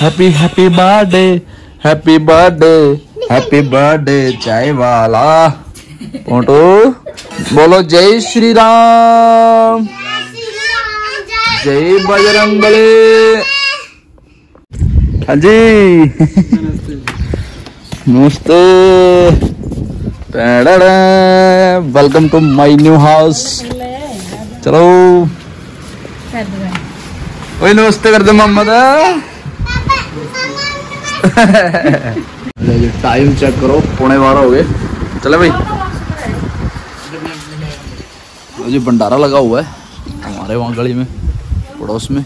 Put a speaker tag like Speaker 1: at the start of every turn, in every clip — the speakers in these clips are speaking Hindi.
Speaker 1: Happy happy birthday happy birthday happy birthday चाय वाला पोटो बोलो जय श्री राम जय बजरंग बली हाँ जी नमस्ते welcome to my new house चलो ओए नमस्ते कर दे मोहम्मद टाइम चेक करो, पौने बारह हो गए। चले भाई। जी भंडारा लगा हुआ है, हमारे वहाँ गली में, पड़ोस में।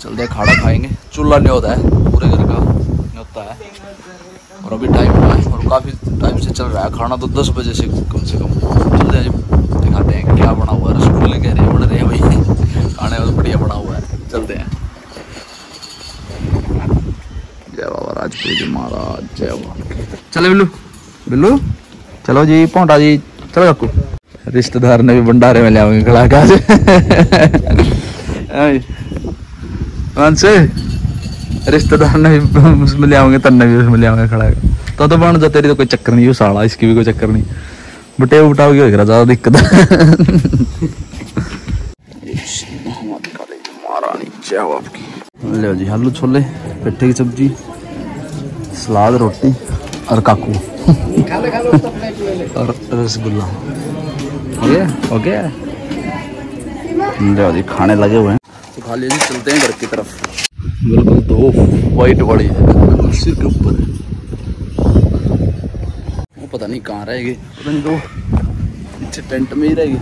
Speaker 1: चलते हैं, खाना खाएँगे। चूल्हा नहीं होता है, पूरे घर का होता है। और अभी टाइम हुआ है, और काफ़ी टाइम से चल रहा है। खाना तो दस बजे से कम से कम। चलते हैं जी, दिखाते हैं क्या बना हुआ है। रसगुल्ले कह रहे हैं, बन रहे हैं भाई। खाने में बढ़िया बना हुआ है चलते हैं बाबा जी महाराज जय चले बिल्लू। बिल्लू? चलो जी पोंटा जी चलो काकू। रिश्तेदार ने भी भंडारे में लिया खड़ा का रिश्तेदार ने भी उसमें ले आओगे तन्ने भी उसमें ले आओगे खड़ा तो तो बन जा तेरी तो कोई चक्कर नहीं है साला इसकी भी कोई चक्कर नहीं। बटे उठाओ की हो ज़्यादा दिक्कत। महारानी जय आपकी। ले जी आलू छोले पिट्ठे की सब्ज़ी। सलाद, रोटी और काकू। और रसगुल्ला। गया? लो जी, खाने लगे हुए हैं। तो खा लीजिए चलते हैं घर की तरफ़। बिल्कुल दो वाइट वाली सिर के ऊपर। वो पता नहीं कहाँ रहेगी पता नहीं तो पीछे टेंट में ही रहेगी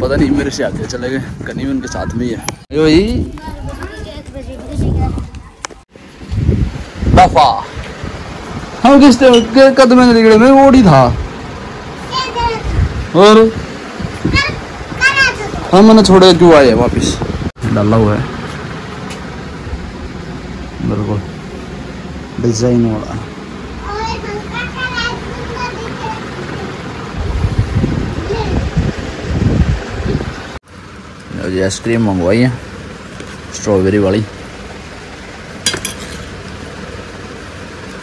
Speaker 1: पता नहीं मेरे से आगे चले गए कहीं उनके साथ में ही है। भाई दफ़ा हम किस कदम में निकले? मैं ओडी था। और? हाँ मैंने छोड़े क्यों आए वापिस? डाला हुआ है। बिल्कुल। डिज़ाइन वाला। आइसक्रीम मंगवाई है स्ट्रॉबेरी वाली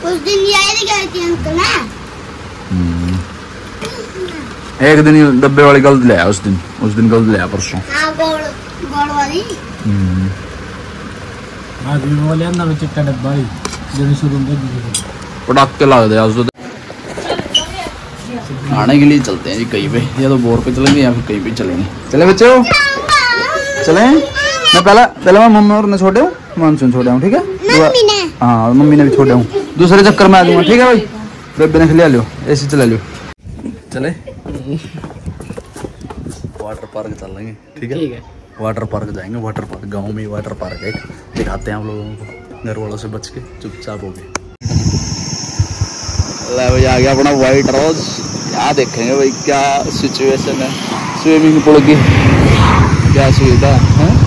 Speaker 2: उस दिन यही गए थे अंकल ना
Speaker 1: एक दिन डब्बे वाली गलत ले आया उस दिन उस दिन गलत ले आया परसों
Speaker 2: हाँ गोल गोल वाली
Speaker 3: आज भी बोले ना में डब्बा ही जब शुरू में दी
Speaker 1: पटाखे लग दे उस दिन आने के लिए चलते हैं जी कहीं पे या तो बोर पे चलेंगे या फिर कहीं पे चलेंगे चले बच्चों चले मैं पहला पहला मैं मम्मी और ने छोड़े हूँ मानसून छोड़े हूँ ठीक है हाँ मम्मी ने भी छोड़े हूँ दूसरे चक्कर में आ जाऊँगा ठीक है भाई? बेबे ने खिला लियो ऐसे चला लियो। चले? वाटर पार्क चल लेंगे ठीक है। वाटर पार्क जाएँगे वाटर पार्क गाँव में वाटर पार्क है दिखाते हैं हम लोगों को घर वालों से बच के चुपचाप हो गए। भाई आ गया अपना वाइट रोज क्या देखेंगे भाई क्या सिचुएशन है। स्विमिंग पूल की। क्या सुविधा है?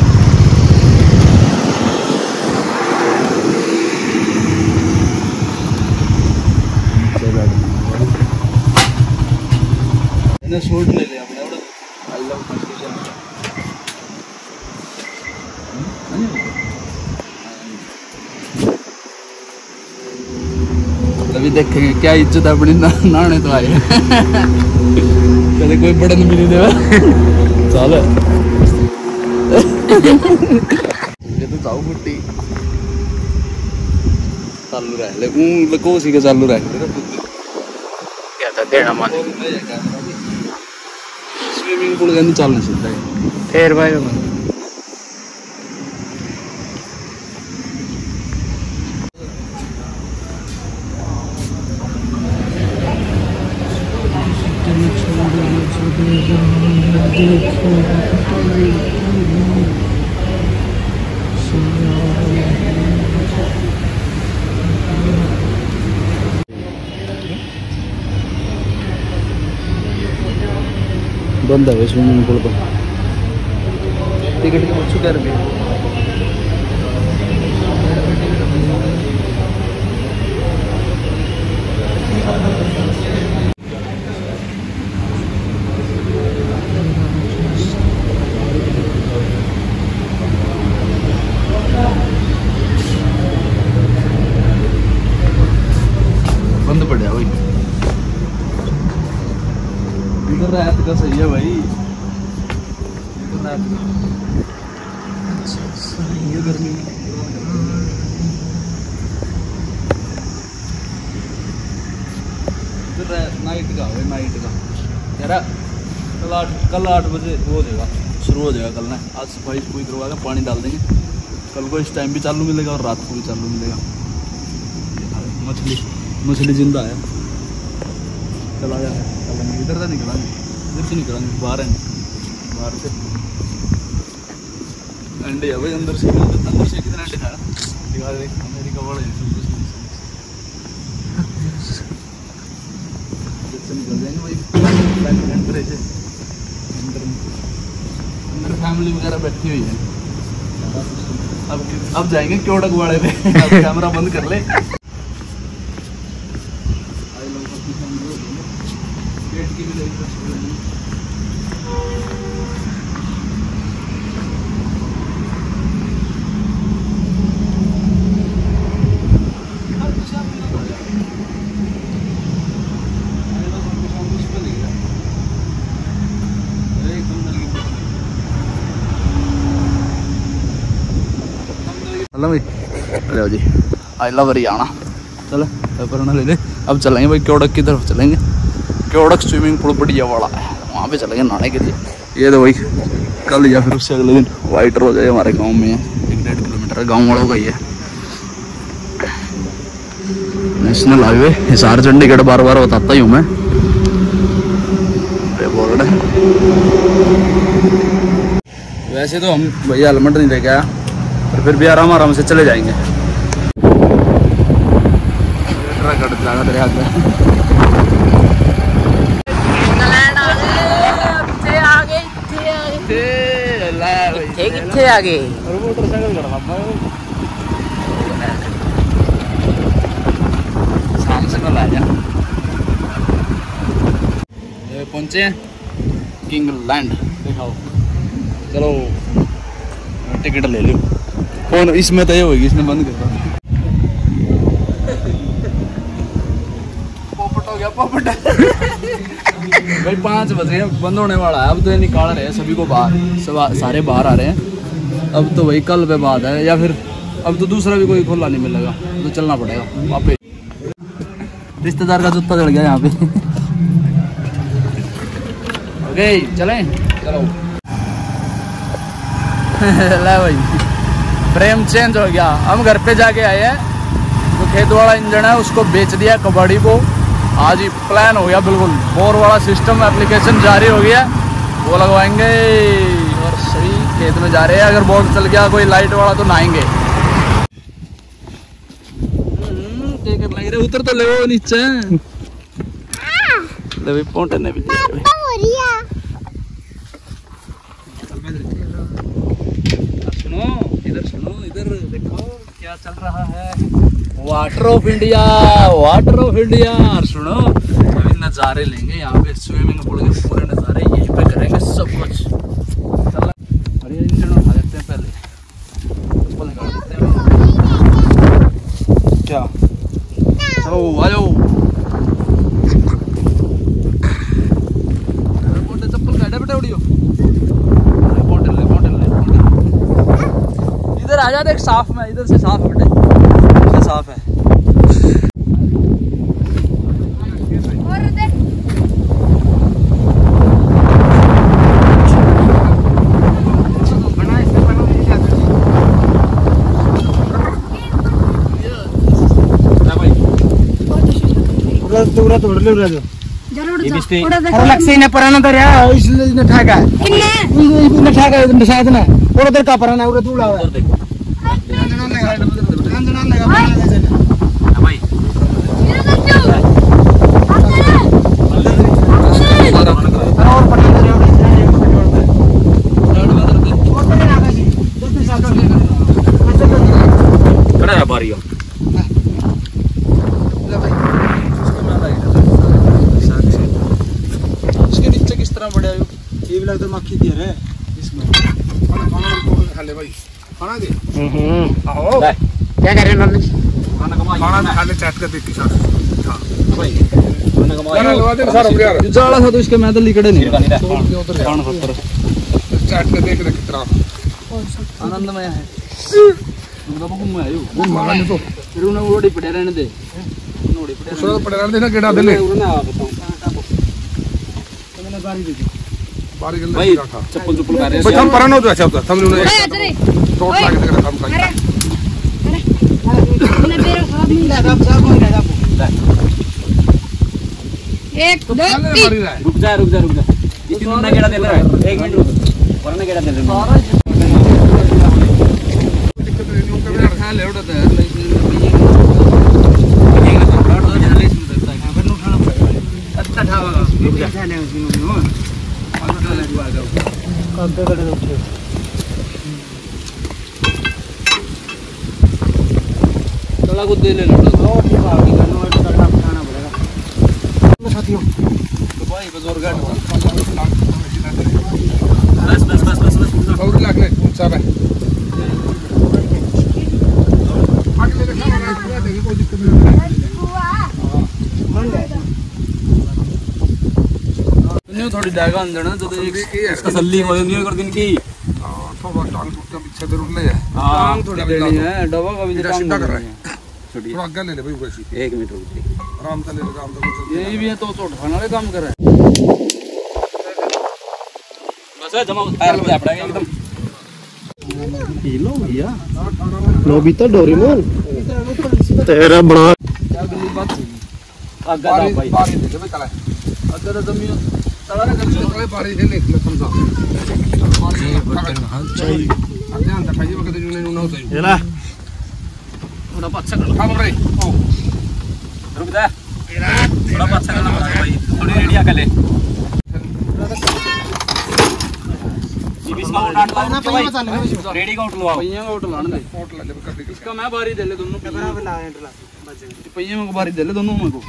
Speaker 1: शूट ले लिया हमने आई लव अभी देखेंगे क्या इज़्ज़त अपनी ना, नाने तो आए कभी कोई बड़न भी नहीं देवा। चल। ये तो चालू रह ले। ऊं लको सी के चालू रह क्या था देना मान स्विमिंग पूल का नहीं चलना सीधा
Speaker 3: फिर भाई
Speaker 2: Thank
Speaker 1: बंद है स्विमिंग पूल तो टिकट की पूछो क्या रुपये बंद पड़ा भाई इधर रात का सही है भाई इधर रात का ये गर्मी इधर रात- नाइट का भाई नाइट का यार कल आठ कल आठ बजे वो हो जाएगा शुरू हो जाएगा कल ना आज सफ़ाई सफ़ाई करवा के पानी डाल देंगे कल को इस टाइम भी चालू मिलेगा और रात को भी चालू मिलेगा मछली मछली ज़िंदा है चला जा चलेंगे इधर से निकलेंगे इधर से निकलेंगे बाहर हैं बाहर से अंडे है भाई अंदर से अंदर से कितने अंडे खाया दिखा दे अमेरिका वाले हैं निकल जाएँगे भाई अंदर फैमिली वगैरह बैठी हुई है। अब अब जाएँगे क्योड़क वाले में? कैमरा बंद कर ले गेट की भी देखो हेलो भाई अरे जी आई लव हरियाणा चलो पेपर ना ले ले अब चलेंगे भाई क्योड़क की तरफ़ चलेंगे क्योड़क स्विमिंग पूल बढ़िया वाला है वहाँ पे चलेंगे नहाने के लिए ये तो भाई कल या फिर उससे अगले दिन वाइट रोज है हमारे गाँव में एक डेढ़ किलोमीटर गाँव वालों का ही है नेशनल हाईवे हिसार चंडीगढ़ बार बार बताता ही हूँ मैं बोर्ड वैसे तो हम भैया हेलमेट नहीं लेके आया पर फिर भी आराम आराम से चले जाएँगे। तेरे हाथ में आ पहुँचे किंगलैंड। दिखाओ। चलो टिकट ले लो फ़ोन इसमें तो ये होगी इसने बंद कर दिया पोपट हो गया पोपट। भाई पाँच बज रहे हैं बंद होने वाला है अब तो ये निकाल रहे हैं सभी को बाहर सारे बाहर आ रहे हैं। अब तो वही कल पे बात है या फिर अब तो दूसरा भी कोई खुला नहीं मिलेगा तो चलना पड़ेगा वापस। रिश्तेदार का जूता चढ़ गया यहाँ पे। ओके चलें। चलो। ले भाई। फ्रेम चेंज हो गया। हम घर पे जाके आए हैं। जो खेत वाला इंजन है उसको बेच दिया कबाड़ी को। आज ही प्लान हो गया बिल्कुल। बोर वाला सिस्टम एप्लीकेशन जारी हो गया। वो लगवाएँगे। और सही खेत में जा रहे हैं। अगर बोर्ड चल गया कोई लाइट वाला तो नहाएँगे। उतर तो ले नीचे। ले भाई पोंटे ने भी ले भाई।
Speaker 2: हो रही है
Speaker 1: सुनो इधर सुनो इधर देखो क्या चल रहा है। Water of India water of India सुनो, अभी नज़ारे लेंगे यहाँ पे स्विमिंग पूल के पूरे नज़ारे, यहीं पे करेंगे सब कुछ। और ये इंजन आ जाओ अरे बोटे चप्पल काटे बेटा उड़ियो अरे बोतल ले बोतल ले बोतल इधर आ जा देख साफ़ में इधर से साफ़ है बेटे इधर से साफ़ है।
Speaker 2: और देख
Speaker 4: लक्ष्य ने पराना तर या इसलिए ने ठाका
Speaker 2: किन्ने
Speaker 4: ने ठाका ने शायद ना ओरा तर का पराना ओरा तू लावा
Speaker 2: व्यापारी
Speaker 4: नीचे किस तरह
Speaker 3: बढ़े आयो ये
Speaker 4: भी मक्खी दे रहे इसमें
Speaker 5: खाना खाना भाई खाना दे
Speaker 4: आओ
Speaker 3: खाना
Speaker 5: कर सर। लगा
Speaker 1: जाड़ा था तो इसके मैं लिकड़े नहीं।
Speaker 5: चैट कर देख कितना।
Speaker 1: आनंदमय है। पड़े रहने दे। पड़े
Speaker 5: रहने बारी गल
Speaker 3: भाई चप्पल चप्पल पहन रहे
Speaker 5: भाई हम परानो तो अच्छा होता। लोग
Speaker 2: अरे
Speaker 5: टोट लाके तेरा काम कर
Speaker 2: मैंने मेरा हाथ नहीं लगा
Speaker 4: सब सब हो गया सब
Speaker 2: एक दो
Speaker 5: खाले
Speaker 2: तीन।
Speaker 5: है।
Speaker 3: रुक जा रुक जा रुक जा। इस दिन ना गेड़ा दे रहा है। एक मिनट रुक। वरना गेड़ा दे रहा है।
Speaker 5: दिक्कत नहीं उनका भी
Speaker 1: खा ले उड़ा था
Speaker 4: अच्छा ठावा रुक जा चले उसमें हो कब तक करे उठे
Speaker 1: तला को दे ले
Speaker 4: है पड़ेगा साथियों
Speaker 1: भाई बजोर
Speaker 3: बस बस बस बस बस
Speaker 5: और लाख नहीं आगे ले खाना ना देखिए कोई दिक्कत नहीं
Speaker 1: थोड़ी डागा अंदर ना तो एक
Speaker 3: तसल्ली हो नहीं कर दिन की
Speaker 5: हाँ थोड़ा टांग टूट का पीछे ज़रूर ले है
Speaker 3: हाँ
Speaker 1: थोड़ी देनी है डबा का भी
Speaker 5: कर
Speaker 1: कर
Speaker 5: रहा है थोड़ा आगे ले ले भाई वैसी
Speaker 3: एक मिनट रुक जा।
Speaker 5: आराम से ले ले आराम से कुछ
Speaker 1: यही भी है तो चोट खाना वाले काम कर रहा है।
Speaker 3: बस जमा। पैर पे पड़ेगा एकदम
Speaker 4: लो भी तो डोरेमोन। तेरा बड़ा
Speaker 3: आगे
Speaker 5: बारी
Speaker 3: भाई।
Speaker 5: बारी दे दे भाई कला।
Speaker 1: अगर ज़मीन तला ना कर
Speaker 5: चलो बारी दे समझा। आगे अंदर खाइए वक्त जो नहीं ना होता है।
Speaker 3: थोड़ा पच्छा कर
Speaker 5: काम रे ओ
Speaker 3: रुक जा। थोड़ा पच्छा करना पड़ेगा भाई। थोड़ी रेडी आकर ले। ला रेडी का उठ लो आओ
Speaker 1: का उठ लाने दे
Speaker 5: फोट ले ले कर दे
Speaker 1: इसका मैं बारी दे ले दोनों
Speaker 4: कैमरा पे ला एंटला
Speaker 1: पहिया में को बारी दे ले दोनों में को।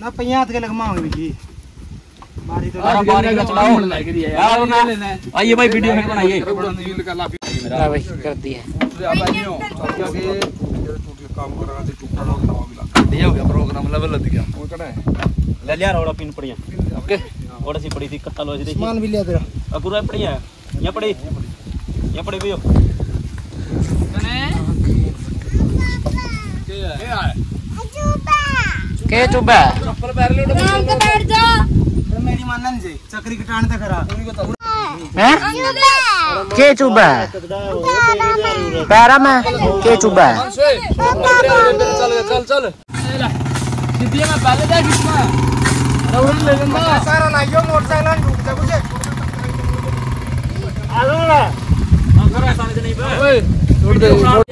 Speaker 4: ना पहिया हाथ के लगमा होगी की मारी तो
Speaker 3: बारी का चलाओ।
Speaker 1: लग रही है
Speaker 3: यार ना आइए भाई वीडियो में बनाइए।
Speaker 4: भाई कर दिया।
Speaker 1: आप आइयो क्या के
Speaker 5: काम ना मिला
Speaker 1: हो गया प्रोग्राम लेवल लग गया
Speaker 5: वो कड़ा है
Speaker 3: ले लिया रोड़ा पिन पड़िया ओके ओड़ा सी पड़ी थी कत्ता लो जी
Speaker 4: मान भी लिया तेरा
Speaker 3: अकुरा पड़िया यहाँ पड़ी यहाँ पड़ी भैया
Speaker 4: के चुबा
Speaker 1: चप्पल पैर ले
Speaker 2: बैठ जा
Speaker 4: मेरी मानन से चक्री की टाण तक करा
Speaker 2: चुप
Speaker 4: के चुबा पैरा में के चुबा
Speaker 1: चल चल चल सीधी में पहले जा कितना रउन ले लेना
Speaker 4: सारा लाइयो मोटरसाइकिल रुक जा कुछ
Speaker 1: ओए छोड़ दे छोड़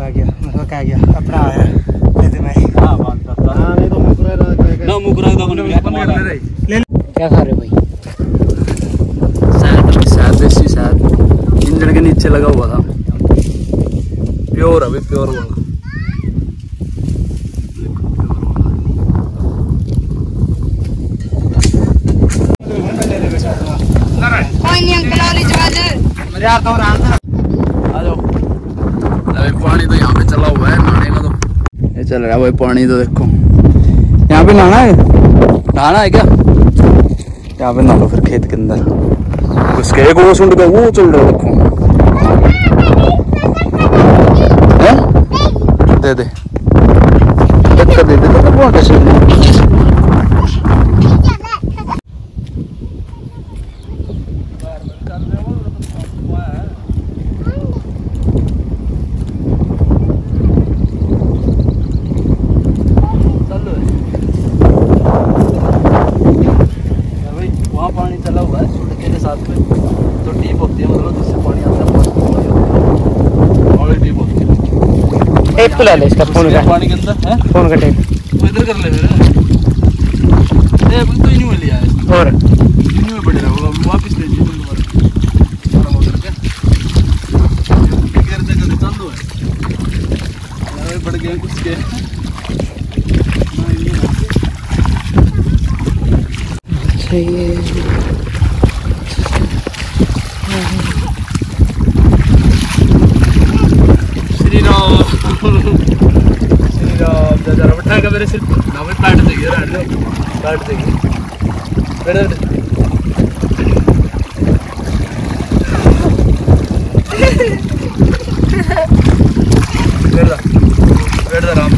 Speaker 4: आ गया मतलब क्या गया अपना आया नहीं तो मैं हाँ नहीं तो मुकरा रहा क्या खा रहे भाई
Speaker 1: शायद शायद देसी शायद इंजन के नीचे लगा हुआ था प्योर अभी प्योर वाला
Speaker 2: कोई नहीं अंकल और
Speaker 4: मेरे हाथ
Speaker 1: आ अरे, पानी तो यहाँ पे चला हुआ है, नहाने का तो। ये चल रहा है भाई, पानी तो देखो। यहाँ पे नहाना है? नहाना है क्या? यहाँ पे नहा लो फिर खेत के अंदर। उसके एक वो का वो चल रहा देखो। दे दे। धक्का दे दे तो बहुत कैसे वहाँ
Speaker 4: टेप तो ले ले इसका फ़ोन का।
Speaker 1: पानी के अंदर है?
Speaker 4: फ़ोन का टेप
Speaker 1: इधर कर ले मेरा।
Speaker 3: टेप तो ही नहीं मिल यार और? जा जा बैठा मेरे सिर्फ़ ना पैट देगी पैट देगी बैठ बैठ जा बैठ जा राम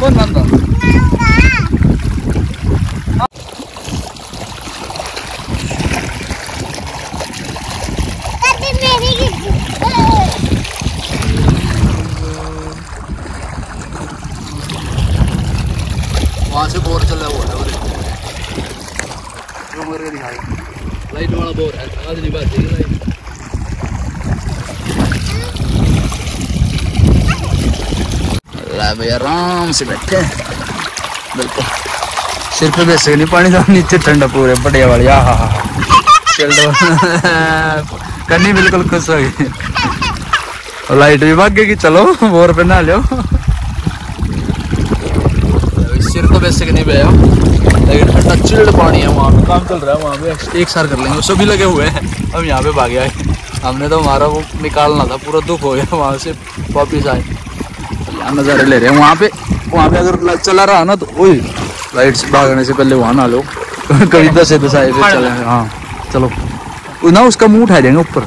Speaker 3: कौन नंदा
Speaker 2: तभी मेरी गिफ्ट
Speaker 1: वहाँ से बोर चला हुआ है
Speaker 3: जो मेरे दिखाई लाइट वाला बोर है आज नहीं बात है लाइट
Speaker 1: ला भाई आराम से बैठे हैं। बिल्कुल। सिर पे बैसे नहीं पानी था नीचे ठंडा पूरे बढ़िया वाली आ हा हा। चल दो। कन्नी बिल्कुल खुश हो गई। और लाइट भी भाग गई कि चलो बोर पे ना लो। सिर तो वैसे कि नहीं बह लेकिन ठंडा चिल्ड पानी है वहाँ पे काम चल रहा है वहाँ पे। एक सार कर लेंगे सभी लगे हुए हैं। हम यहाँ पे भागे आए हमने तो हमारा वो निकालना था पूरा दुख हो गया वहाँ से वापिस आए। यहाँ नज़ारे ले रहे हैं वहाँ पे। वहाँ पे अगर चला रहा ना तो ओए लाइट से भागने से पहले वहाँ ना लो। कभी दस से दस आए फिर चले। हाँ। चलो। ना उसका मुँह उठा देंगे ऊपर।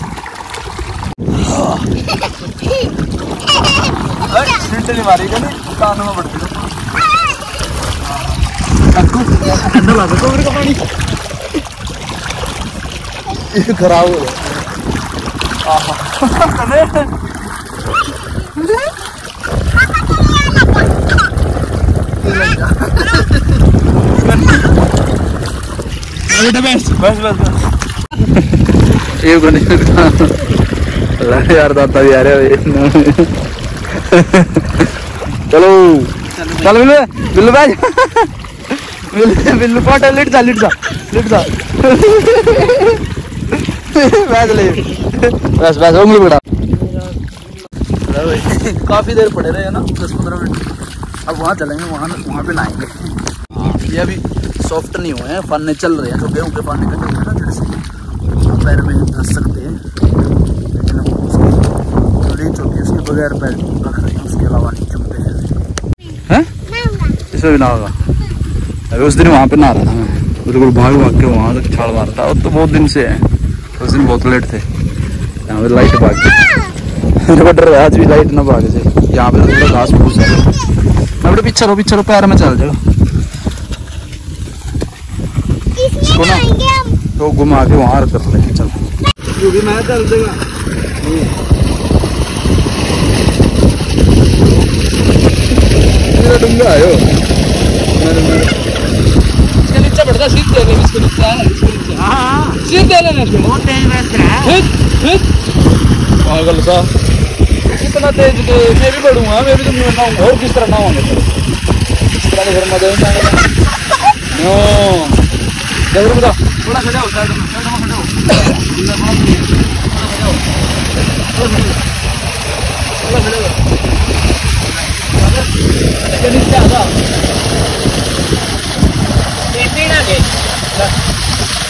Speaker 3: नहीं मारी का नहीं कानों में पड़ती है
Speaker 1: ठंडा लगा तो मेरे का पानी ये खराब हो गया यार दाता भी आ रहे चलो। चल बिल्लू बिल्लू भाई। बिल्लू पाटा लिट जा लिट जा लिट जा। बैठ ले। बस बस, उंगली पकड़ा काफ़ी देर पड़े रहे ना, दस पंद्रह मिनट। अब वहाँ चलेंगे वहाँ वहाँ पे नहाएँगे ये अभी सॉफ्ट नहीं हुए हैं फन्ने चल रहे हैं तो गेहूँ के हुए हैं ना जैसे पैर में धस सकते हैं। लेकिन उसकी रीच होती है उसके बगैर पैर रख रहे हैं उसके अलावा नहीं चुपते हैं? इसमें भी ना होगा अभी उस दिन वहाँ पे नहा रहा था मैं। बिल्कुल भाग भाग के वहाँ तक छाल मार था। और तो बहुत दिन से है। उस दिन बहुत लेट थे। यहाँ पे लाइट भाग गई मेरे को डर है आज भी लाइट ना भाग। जाए यहाँ पे तो थोड़ा घास फूस है। बेटा पीछे रहो पीछे रहो पैर में चल जाओ
Speaker 2: इसमें
Speaker 1: ना-
Speaker 2: हम
Speaker 1: तो घुमा के वहाँ कर लेंगे चल
Speaker 3: क्योंकि मैं चल देगा
Speaker 1: डूँगा आयो
Speaker 3: इसके नीचे बढ़ता सीट दे लेना इसके नीचे है इसके नीचे हाँ सीट दे लेना इसको बहुत तेज रहा है
Speaker 1: पागल सा
Speaker 3: इतना तेज के मैं भी बढ़ूँगा मैं भी तुम नहाऊँगा और किस तरह इस तरह के घर मज़ा नो। ज़रूर बताओ। थोड़ा खड़ा हो साइड में साइड में खड़ा हो। थोड़ा खड़ा हो। नीचे आ जाओ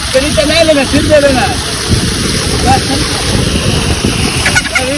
Speaker 3: इसके नीचे नहीं लेना सिर दे लेना बस अरे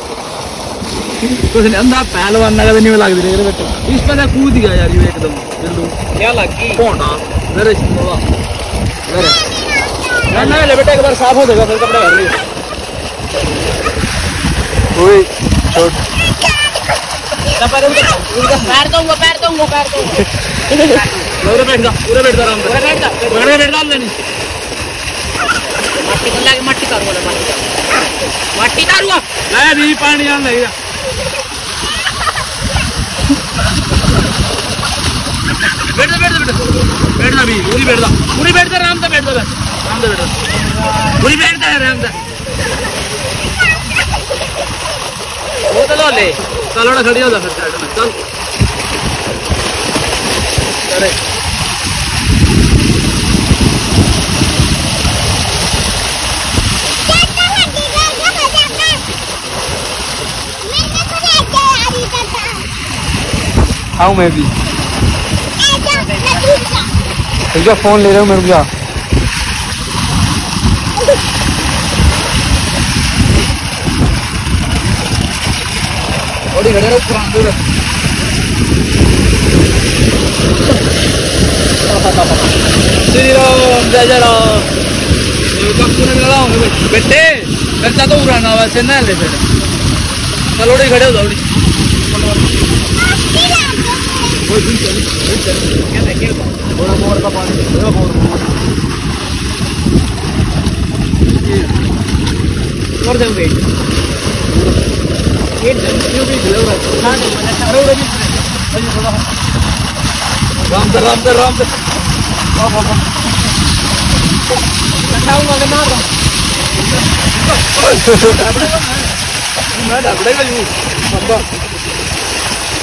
Speaker 6: कुछ नहीं
Speaker 3: पहलवान नगद नहीं लग रही बेटा। इस पर कूद गया यार ये एकदम। बिल्लू।
Speaker 6: क्या लगी?
Speaker 3: कौन मेरे मेरे। ना ना ले बेटा एक बार साफ़ हो जाएगा फिर कपड़े भर लियो
Speaker 1: ओए छोड़।
Speaker 6: पैर दूँगा पैर दूँगा पैर दूँगा
Speaker 3: पूरे बैठ जा पूरे बैठ जा आराम
Speaker 6: पूरा बैठ जा।
Speaker 3: पकड़े बैठ डाल लेनी
Speaker 6: मट्टी को लाके मट्टी करूँगा मट्टी मट्टी करूँगा
Speaker 3: ले भी पानी आने बैठ जा बैठ जा बैठ जा बैठ जा भी पूरी बैठ जा पूरी बैठ जा आराम से बैठ जा बस आराम से बैठ जा पूरी बैठ जा आराम से
Speaker 6: वो तो लो ले
Speaker 3: चलो ना खड़ी हो जा फिर साइड में चल अरे
Speaker 4: आऊँ मैं भी रुक फ़ोन ले रहा हूँ मैं रुक जा।
Speaker 3: थोड़ी खड़े रहो पुरान दूर श्री राम जय जय राम बेटे खर्चा तो उड़ाना, वैसे ना ले चलो। खड़े हो, जाओ उड़ी थोड़ा मोर का पानी थोड़ा मोर
Speaker 6: कर दे वेट
Speaker 3: राम दर राम दर राम दर मैं ढकड़े का यूँ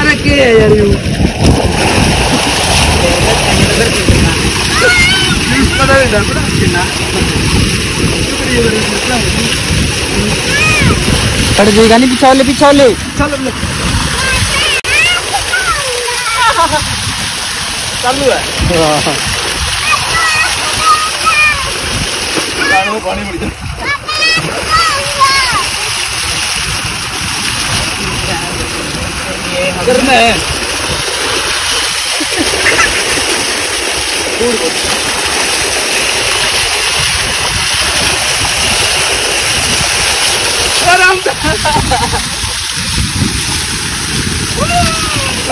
Speaker 3: अरे के है यार यू? पता नहीं डर पड़ा
Speaker 4: पड़ जाएगा नहीं पिछाओ ले पिछाओ ले
Speaker 3: चालू है। पानी में पानी पड़ी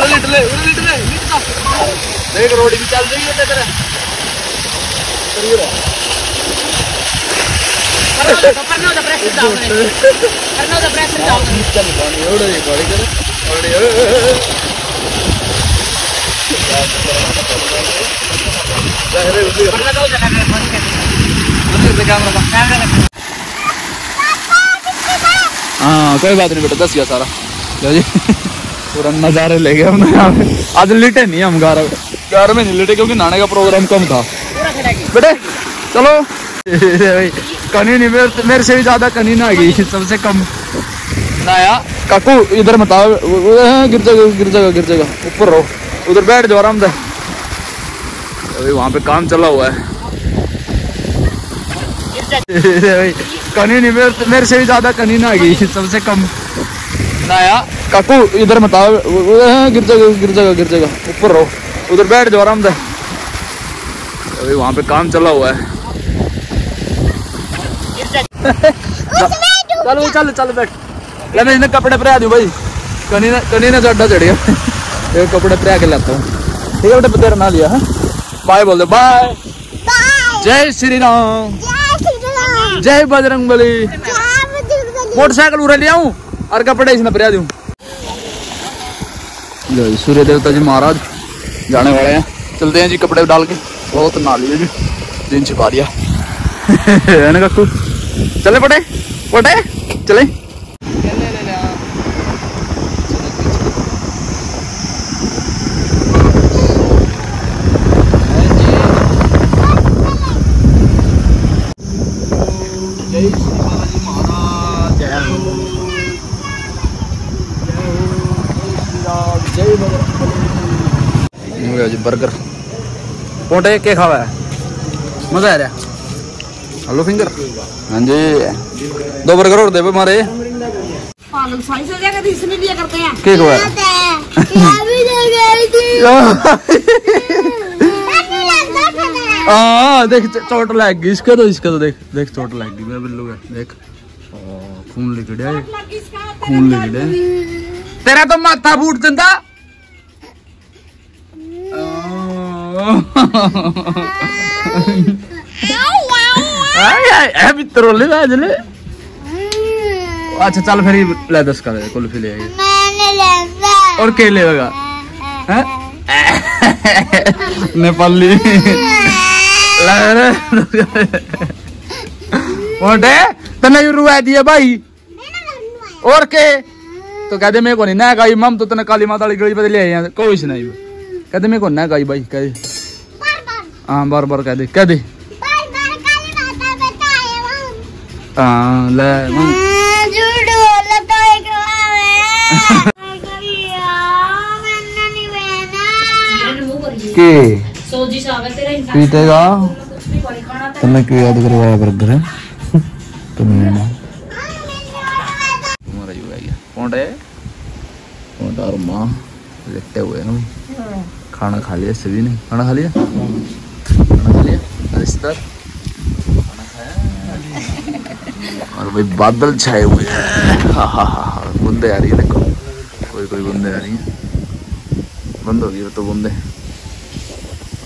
Speaker 3: उलट ले देख रोड भी चल रही है तेरा
Speaker 6: करना होता प्रेशर डाउन करना होता प्रेशर डाउन
Speaker 3: चल पानी ओड़े गाड़ी। कर
Speaker 1: हाँ कोई बात नहीं बेटा, दस गया सारा। लो जी। पूरा नज़ारे ले गए हमने यहाँ पे। आज लेटे नहीं हम घर। घर में नहीं लेटे क्योंकि नाने का प्रोग्राम कम था। बेटे, चलो। कनी नहीं, मेरे से भी ज़्यादा कनी ना आ गई सबसे कम। नाया काकू इधर मत आओ हाँ, गिर जाएगा गिर जाएगा गिर जाएगा ऊपर रहो उधर बैठ जाओ आराम से अभी वहाँ पे काम चला हुआ है कनी नहीं मेरे मेरे से भी ज़्यादा कनी ना गई सबसे कम नाया काकू इधर मत आओ हाँ, गिर जाएगा गिर जाएगा गिर जाएगा ऊपर रहो उधर बैठ जाओ आराम से अभी वहाँ पे काम चला हुआ है चल चल चल बैठ मैं इन्हें कपड़े पहरा दूँ भाई कनी ने कनी ने चड्डा चढ़ गया ये कपड़े पहरा के लाता हूँ ठीक है बेटा तेरा ना लिया है बाय बोल दे बाय जय श्री राम जय बजरंग बली मोटरसाइकिल उड़ा ले आऊँ और कपड़े इसने पहरा दूँ लो जी, सूर्य देवता जी महाराज जाने वाले हैं चलते हैं जी कपड़े डाल के बहुत नहा लिए जी दिन छिपा दिया है ना काकू चले पटे पटे चले जय श्री बालाजी महाराज जय हो गया जी बर्गर। पोटे के खावा है? मज़ा आ रहा हेलो फिंगर। हाँ जी। दो बर्गर और दे बे मारे।
Speaker 2: हो तो लिया करते हैं।
Speaker 1: के खावा है? हाँ देख चोट लग गई। इसके तो इसके तो देख देख चोट लग गई। मैं बिल्लू का देख। खून है खून लिखड़िया तेरा तो माथा फूट चंदा। आय आय ए मित्र ले अच्छा चल फिर ले दस का कुल्फी ले आई और के लेगा हैं नेपाली तने रुआ भाई और के तो कहते मेरे को नहीं ना मम तो तने काली माता वाली गली बदले आए हैं कोई से कहते मेरे को ना गाई भाई कह दे। हाँ बार बार कह दे कह दे।
Speaker 2: बार बार काली माता बताए हम।
Speaker 1: हाँ ले के? पीतेगा तने क्यों याद करवाया बर्गर है? तुम्हें ना। तुम्हारा यू है कौन है? कौन और माँ लेटे हुए हैं हम खाना खा लिया सभी ने खाना खा लिया? खाना खा लिया? रिश्तेदार? और भाई बादल छाए हुए हैं। हा हा हा हा, बूंदे आ रही है, देखो। कोई कोई बूंदे आ रही है। बंद हो गई तो बूंदे। आ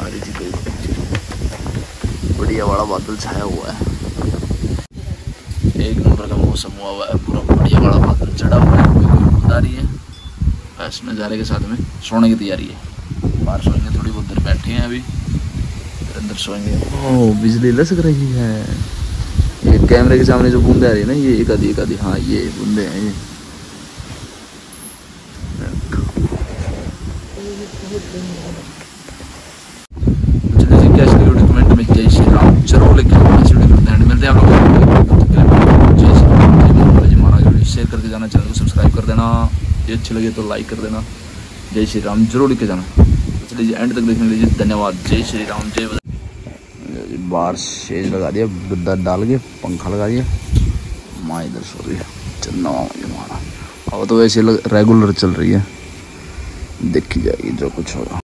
Speaker 1: रही थी कोई बढ़िया बड़ा बादल छाया हुआ है। एक नंबर का मौसम हुआ हुआ है, पूरा बढ़िया बड़ा बादल चढ़ा हुआ है। कोई कोई बूंद आ रही है? बस नज़ारे के साथ में, सोने की तैयारी है। बाहर सोएँगे थोड़ी बहुत देर बैठे हैं अभी। फिर अंदर सोएँगे। ओह बिजली लसक रही है। ये कैमरे के सामने जो बूंदे आ रही है ना ये एक आधी एक आधी हाँ ये बूंदे हैं ये। में जय श्री राम ज़रूर लिखें मिलते हैं आप लोगों जय श्री राम शेयर करके जाना चैनल को सब्सक्राइब कर देना। ये अच्छी लगे तो लाइक कर देना। जय श्री राम ज़रूर लिख के जाना। तो चलिए एंड तक देखने लीजिए धन्यवाद। जय श्री राम, जय। बाहर शेज लगा दिया गद्दा डाल के पंखा लगा दिया। माँ इधर सो रही है। चलना मुझे अब तो वैसे रेगुलर चल रही है। देखी जाएगी जो कुछ होगा।